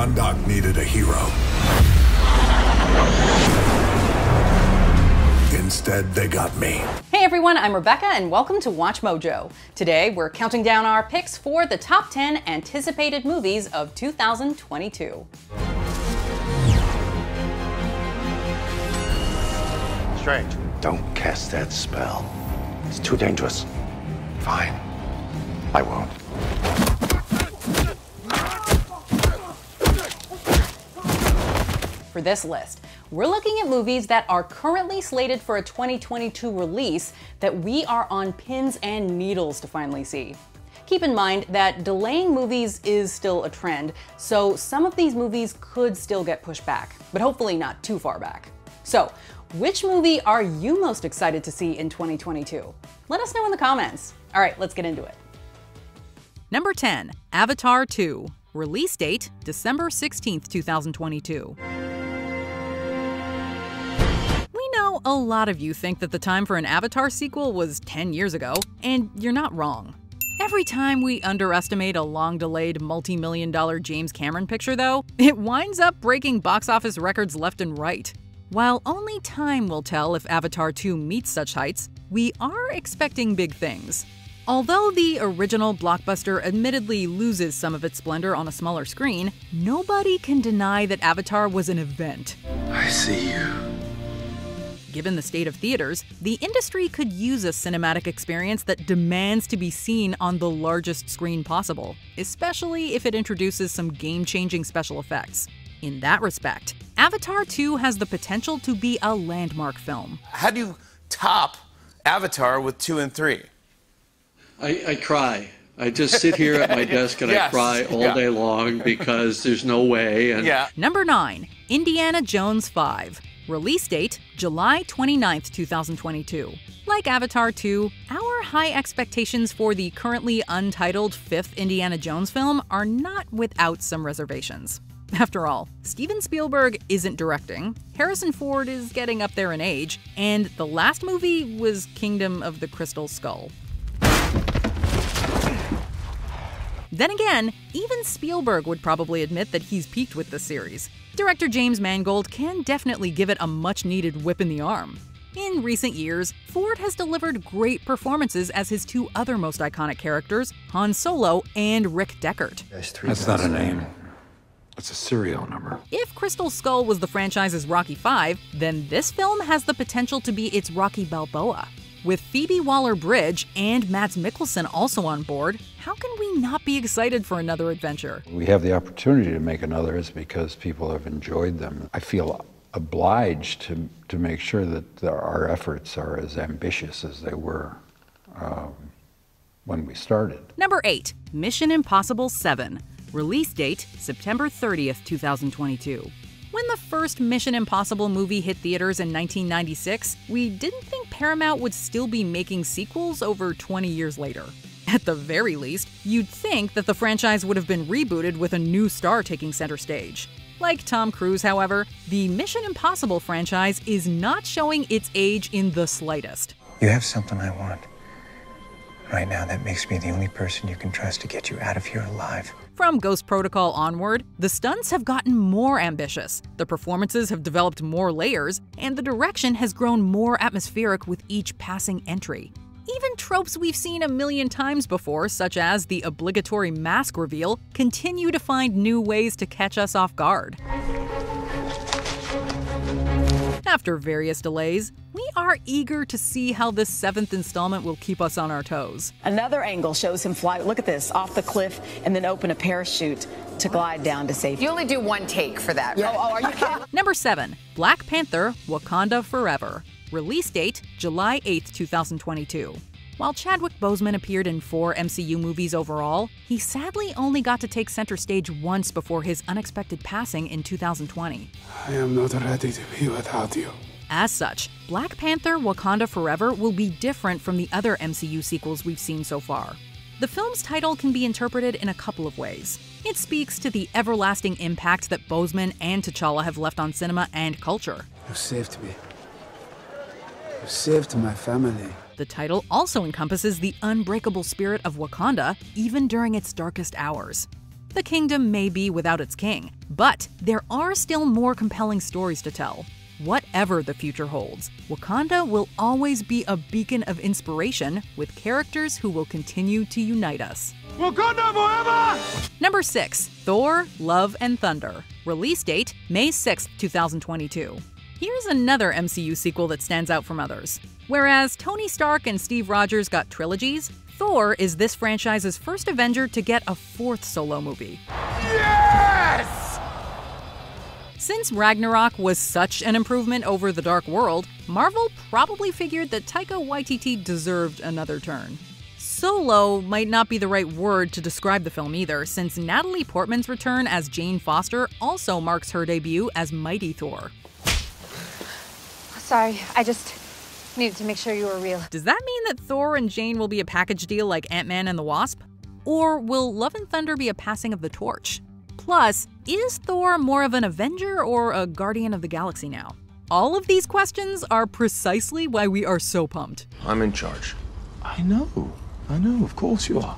Kahndaq needed a hero. Instead, they got me. Hey everyone, I'm Rebecca and welcome to Watch Mojo. Today we're counting down our picks for the top 10 anticipated movies of 2022. Strange. Don't cast that spell. It's too dangerous. Fine. I won't. For this list, we're looking at movies that are currently slated for a 2022 release that we are on pins and needles to finally see. Keep in mind that delaying movies is still a trend, so some of these movies could still get pushed back, but hopefully not too far back. So, which movie are you most excited to see in 2022? Let us know in the comments. All right, let's get into it. Number 10, Avatar 2. Release date December 16th, 2022. A lot of you think that the time for an Avatar sequel was 10 years ago, and you're not wrong. Every time we underestimate a long delayed multi million dollar James Cameron picture, though, it winds up breaking box office records left and right. While only time will tell if Avatar 2 meets such heights, we are expecting big things. Although the original blockbuster admittedly loses some of its splendor on a smaller screen, nobody can deny that Avatar was an event. I see you. Given the state of theaters, the industry could use a cinematic experience that demands to be seen on the largest screen possible, especially if it introduces some game changing special effects. In that respect, Avatar 2 has the potential to be a landmark film. How do you top Avatar with two and three? I, I cry. I just sit here at my desk and Yes. I cry all Yeah. day long because there's no way. And Yeah. Number 9, Indiana Jones 5. Release date July 29, 2022. Like Avatar 2, our high expectations for the currently untitled fifth Indiana Jones film are not without some reservations. After all, Steven Spielberg isn't directing, Harrison Ford is getting up there in age, and the last movie was Kingdom of the Crystal Skull. Then again, even Spielberg would probably admit that he's peaked with this series. Director James Mangold can definitely give it a much needed whip in the arm. In recent years, Ford has delivered great performances as his two other most iconic characters, Han Solo and Rick Deckard. That's not a name. It's a serial number. If Crystal Skull was the franchise's Rocky V, then this film has the potential to be its Rocky Balboa. With Phoebe Waller Bridge and Mads Mikkelsen also on board, how can we not be excited for another adventure? We have the opportunity to make another is because people have enjoyed them. I feel obliged to, to make sure that the, our efforts are as ambitious as they were um, when we started. Number 8, Mission Impossible 7. Release date September 30th, 2022. When the first Mission Impossible movie hit theaters in 1996, we didn't think Paramount would still be making sequels over 20 years later. At the very least, you'd think that the franchise would have been rebooted with a new star taking center stage. Like Tom Cruise, however, the Mission Impossible franchise is not showing its age in the slightest. You have something I want. Right now, that makes me the only person you can trust to get you out of here alive. From Ghost Protocol onward, the stunts have gotten more ambitious, the performances have developed more layers, and the direction has grown more atmospheric with each passing entry. Even tropes we've seen a million times before, such as the obligatory mask reveal, continue to find new ways to catch us off guard. After various delays, we are eager to see how this seventh installment will keep us on our toes. Another angle shows him fly, look at this, off the cliff and then open a parachute to glide down to safety. You only do one take for that. Yeah. right? Oh, oh are you kidding? Number 7. Black Panther Wakanda Forever. Release date July 8, 2022. While Chadwick Boseman appeared in four MCU movies overall, he sadly only got to take center stage once before his unexpected passing in 2020. I am not ready to be without you. As such, Black Panther Wakanda Forever will be different from the other MCU sequels we've seen so far. The film's title can be interpreted in a couple of ways. It speaks to the everlasting impact that Boseman and T'Challa have left on cinema and culture. You saved me. You saved my family. The title also encompasses the unbreakable spirit of Wakanda, even during its darkest hours. The kingdom may be without its king, but there are still more compelling stories to tell. Whatever the future holds, Wakanda will always be a beacon of inspiration with characters who will continue to unite us. Wakanda forever! Number 6, Thor, Love and Thunder. Release date May 6, 2022. Here's another MCU sequel that stands out from others. Whereas Tony Stark and Steve Rogers got trilogies, Thor is this franchise's first Avenger to get a fourth solo movie. Yes! Since Ragnarok was such an improvement over The Dark World, Marvel probably figured that Taika Waititi deserved another turn. Solo might not be the right word to describe the film either, since Natalie Portman's return as Jane Foster also marks her debut as Mighty Thor. Sorry, I just needed to make sure you were real. Does that mean that Thor and Jane will be a package deal like Ant Man and the Wasp? Or will Love and Thunder be a passing of the torch? Plus, is Thor more of an Avenger or a Guardian of the Galaxy now? All of these questions are precisely why we are so pumped. I'm in charge. I know. I know, of course you are.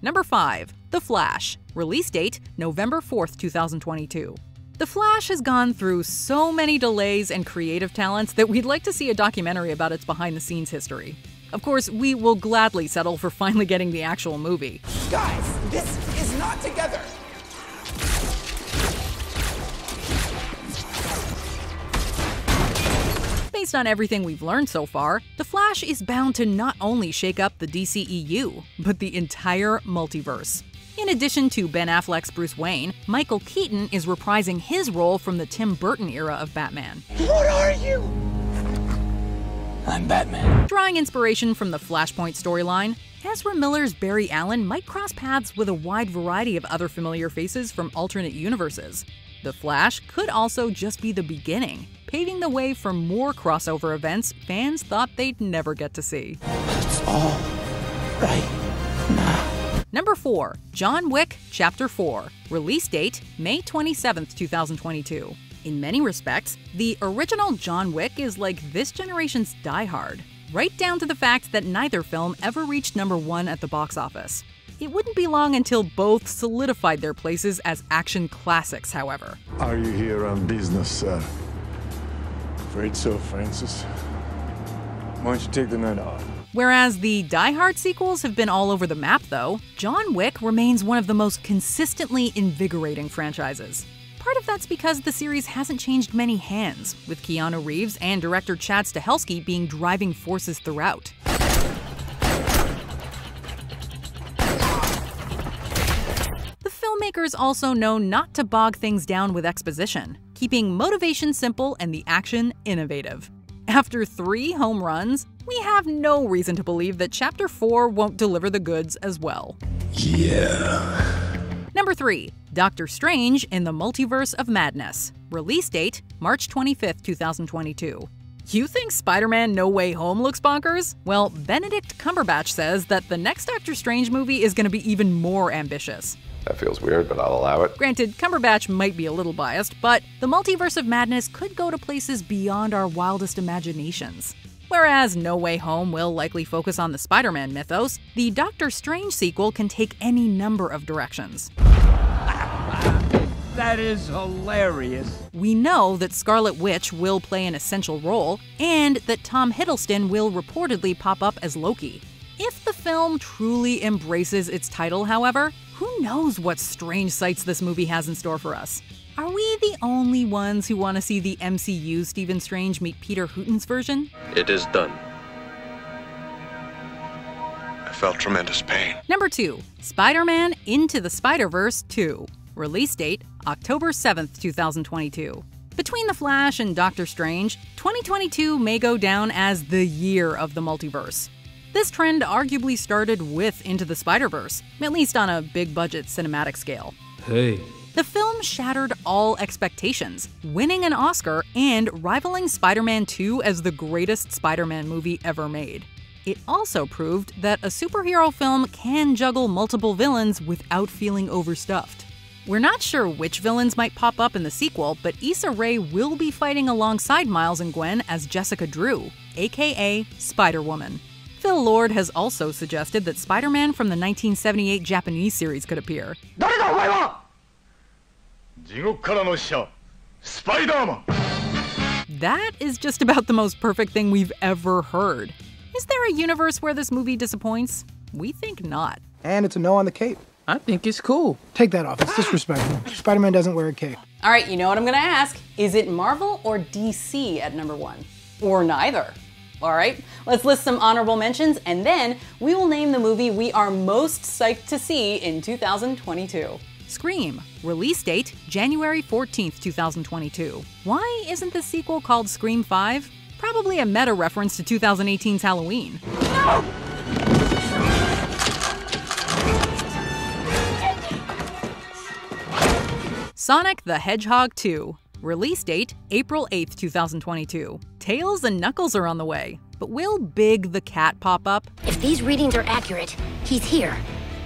Number 5. The Flash. Release date November 4th, 2022. The Flash has gone through so many delays and creative talents that we'd like to see a documentary about its behind the scenes history. Of course, we will gladly settle for finally getting the actual movie. Guys, this is not together. Based on everything we've learned so far, The Flash is bound to not only shake up the DCEU, but the entire multiverse. In addition to Ben Affleck's Bruce Wayne, Michael Keaton is reprising his role from the Tim Burton era of Batman. What are you? I'm Batman. Drawing inspiration from the Flashpoint storyline, Ezra Miller's Barry Allen might cross paths with a wide variety of other familiar faces from alternate universes. The Flash could also just be the beginning, paving the way for more crossover events fans thought they'd never get to see. It's all right now. Number 4, John Wick Chapter 4. Release date May 27, 2022. In many respects, the original John Wick is like this generation's Die Hard, right down to the fact that neither film ever reached number 1 at the box office. It wouldn't be long until both solidified their places as action classics, however. Are you here on business, sir? Afraid so, Francis. Why don't you take the night off? Whereas the Die Hard sequels have been all over the map, though, John Wick remains one of the most consistently invigorating franchises. Part of that's because the series hasn't changed many hands, with Keanu Reeves and director Chad Stahelski being driving forces throughout. The filmmakers also know not to bog things down with exposition, keeping motivation simple and the action innovative. After three home runs, we have no reason to believe that Chapter 4 won't deliver the goods as well. Yeah. Number 3. Doctor Strange in the Multiverse of Madness. Release date March 25th, 2022. You think Spider Man No Way Home looks bonkers? Well, Benedict Cumberbatch says that the next Doctor Strange movie is going to be even more ambitious. That feels weird, but I'll allow it. Granted, Cumberbatch might be a little biased, but the multiverse of madness could go to places beyond our wildest imaginations. Whereas No Way Home will likely focus on the Spider Man mythos, the Doctor Strange sequel can take any number of directions. That is hilarious. We know that Scarlet Witch will play an essential role, and that Tom Hiddleston will reportedly pop up as Loki. If the film truly embraces its title, however, who knows what strange sights this movie has in store for us? Are we the only ones who want to see the MCU Stephen Strange meet Peter Hooten's version? It is done. I felt tremendous pain. Number 2. Spider Man Into the Spider Verse 2. Release date October 7th, 2022. Between The Flash and Doctor Strange, 2022 may go down as the year of the multiverse. This trend arguably started with Into the Spider Verse, at least on a big budget cinematic scale. Hey. The film shattered all expectations, winning an Oscar and rivaling Spider Man 2 as the greatest Spider Man movie ever made. It also proved that a superhero film can juggle multiple villains without feeling overstuffed. We're not sure which villains might pop up in the sequel, but Issa Rae will be fighting alongside Miles and Gwen as Jessica Drew, aka Spider Woman. Phil Lord has also suggested that Spider Man from the 1978 Japanese series could appear. That is just about the most perfect thing we've ever heard. Is there a universe where this movie disappoints? We think not. And it's a no on the cape. I think it's cool. Take that off. It's disrespectful. Spider Man doesn't wear a cape. All right, you know what I'm going to ask. Is it Marvel or DC at number one? Or neither? All right, let's list some honorable mentions and then we will name the movie we are most psyched to see in 2022. Scream, release date January 14th, 2022. Why isn't the sequel called Scream 5? Probably a meta reference to 2018's Halloween. No! Sonic the Hedgehog 2. Release date April 8th, 2022. Tails and Knuckles are on the way, but will Big the Cat pop up? If these readings are accurate, he's here.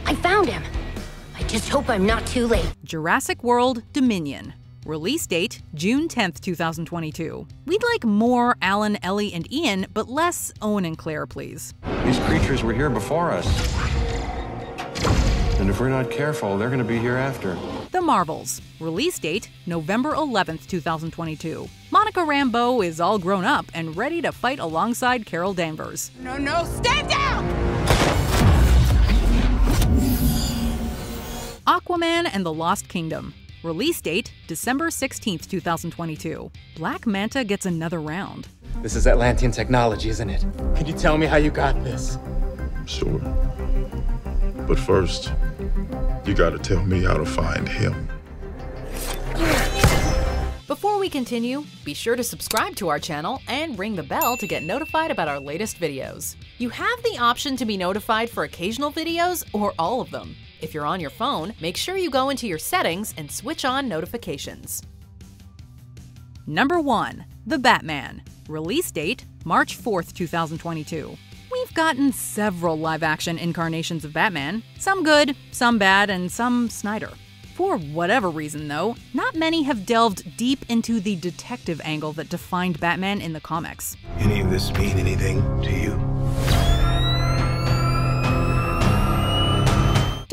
I found him. I just hope I'm not too late. Jurassic World Dominion. Release date June 10th, 2022. We'd like more Alan, Ellie, and Ian, but less Owen and Claire, please. These creatures were here before us. And if we're not careful, they're going to be here after. The Marvels. Release date November 11th, 2022. Monica Rambeau is all grown up and ready to fight alongside Carol Danvers. No, no, stand down! Aquaman and the Lost Kingdom. Release date December 16th, 2022. Black Manta gets another round. This is Atlantean technology, isn't it? Can you tell me how you got this? Sure. But first, you gotta tell me how to find him. Before we continue, be sure to subscribe to our channel and ring the bell to get notified about our latest videos. You have the option to be notified for occasional videos or all of them. If you're on your phone, make sure you go into your settings and switch on notifications. Number 1. The Batman. Release date March 4th, 2022. Gotten several live action incarnations of Batman, some good, some bad, and some Snyder. For whatever reason, though, not many have delved deep into the detective angle that defined Batman in the comics. Any of this mean anything to you?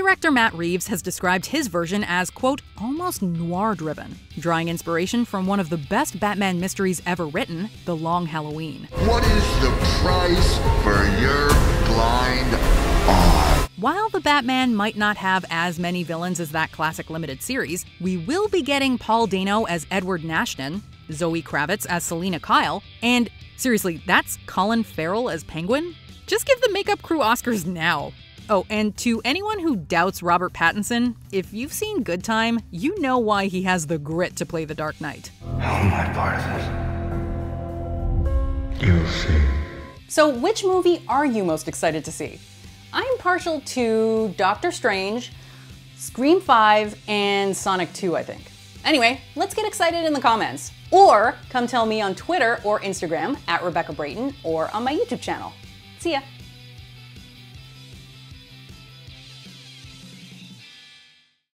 Director Matt Reeves has described his version as, quote, almost noir driven, drawing inspiration from one of the best Batman mysteries ever written, The Long Halloween. What is the price for your blind eye? While the Batman might not have as many villains as that classic limited series, we will be getting Paul Dano as Edward Nashton, Zoe Kravitz as Selina Kyle, and seriously, that's Colin Farrell as Penguin? Just give the makeup crew Oscars now. Oh, and to anyone who doubts Robert Pattinson, if you've seen Good Time, you know why he has the grit to play the Dark Knight. Oh, How am I part of this? You'll see. So, which movie are you most excited to see? I'm partial to Doctor Strange, Scream 5, and Sonic 2, I think. Anyway, let's get excited in the comments. Or come tell me on Twitter or Instagram at Rebecca Brayton or on my YouTube channel. See ya!